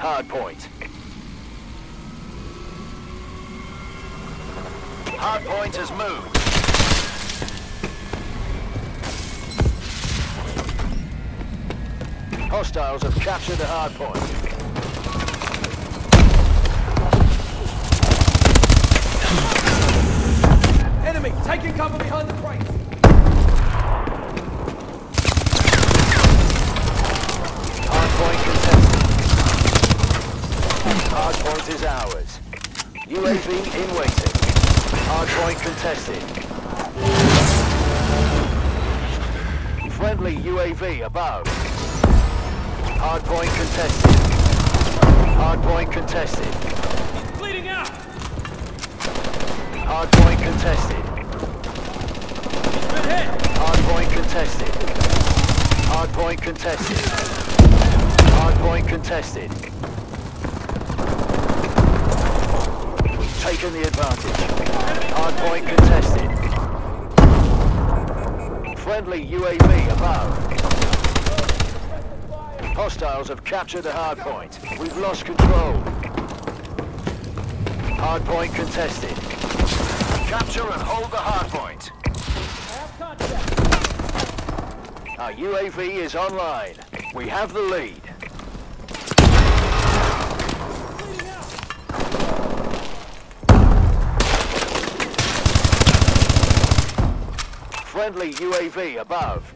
hard point. Hard point has moved. Hostiles have captured the hard point. Enemy taking cover behind the crate. UAV above. Hard point contested. Hard point contested. Bleeding out. Hard point contested. Been hit. Hard point contested. Hard point contested. Hard point contested. We've taken the advantage. Hard point contested. Friendly UAV above. Hostiles have captured the hard point. We've lost control. Hard point contested. Capture and hold the hard point. Our UAV is online. We have the lead. Friendly UAV above.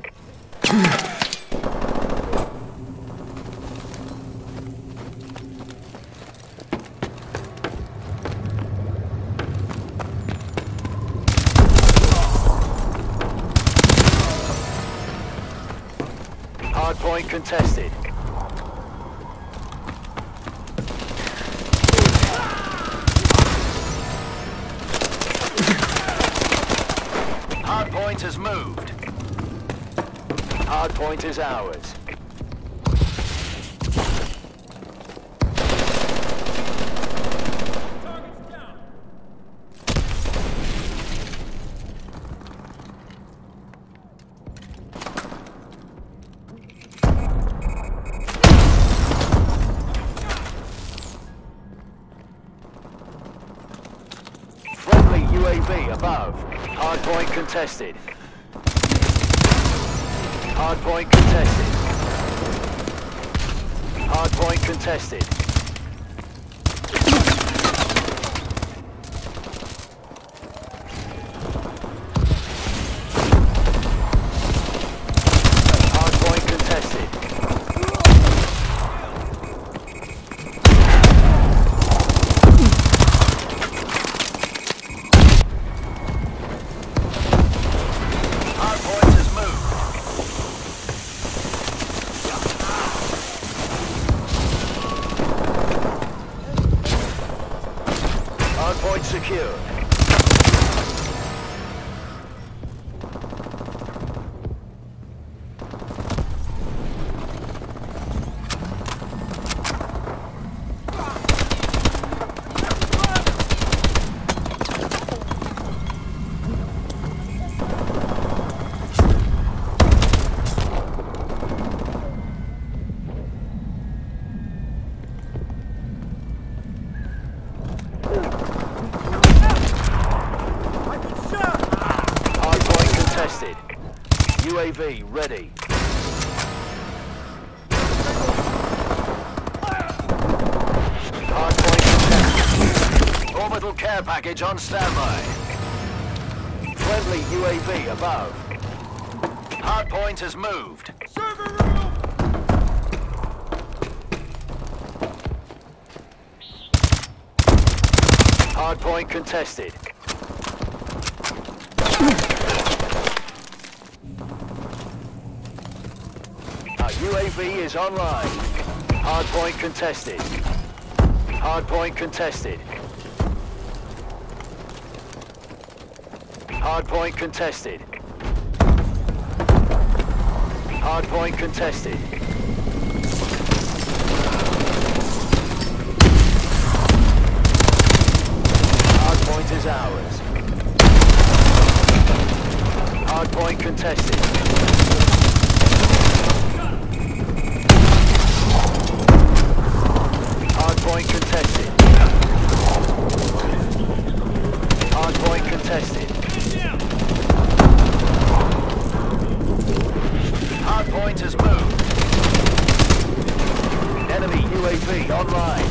Point contested. Hard point has moved. Hard point is ours. UAV above. Hard point contested. Hard point contested. Hard point contested. UAV ready. Hard point contested. Orbital care package on standby. Friendly UAV above. Hardpoint has moved. Server room. Hardpoint contested. Our UAV is online. Hard point contested. Hard point contested. Hard point contested. Hard point contested. Hard point is ours. Hard point contested. Contested. Hard point has moved. Enemy UAV online.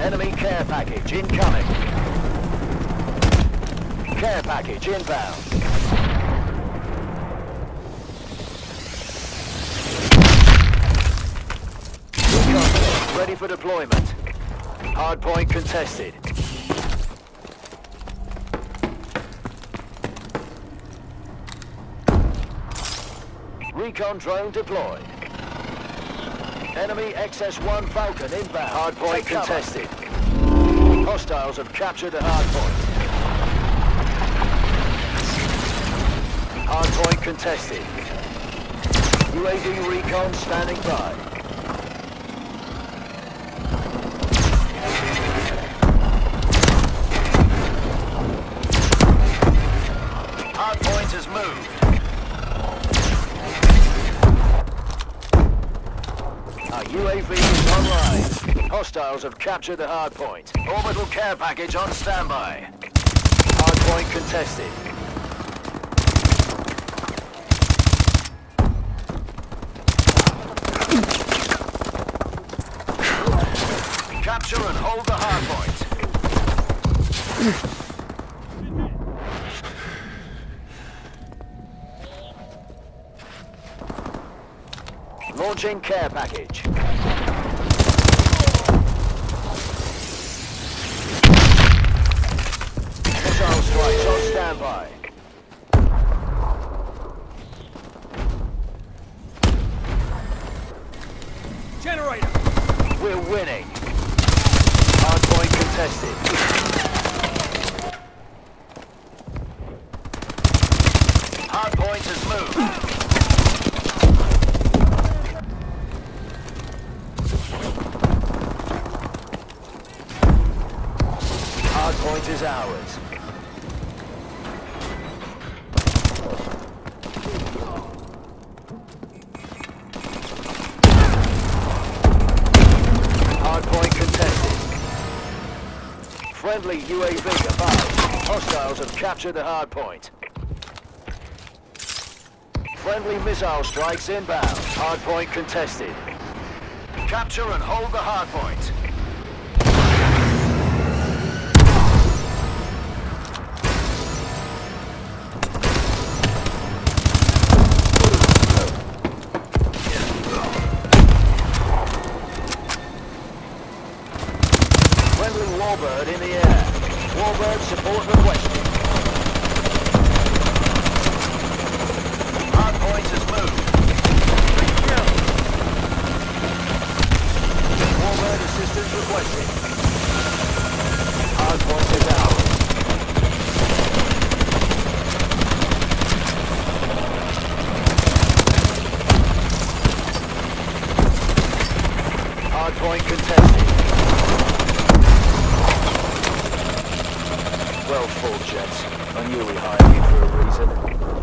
Enemy care package incoming. Care package inbound. Ready for deployment. Hard point contested. Recon drone deployed. Enemy XS-1 Vulcan inbound. Hard point contested. Hostiles have captured a hard point. Hard point contested. UAV recon standing by. Our UAV is online. Hostiles have captured the hard point. Orbital care package on standby. Hard point contested. Capture and hold the hard Launching care package. Friendly UAV above. Hostiles have captured the hard point. Friendly missile strikes inbound. Hard point contested. Capture and hold the hard point. Warbird in the air. Warbird support requested. Hard point has moved. Warbird assistance requested. Hard point is ours. Hard point contested. Fought, gents. I knew we hired you for a reason.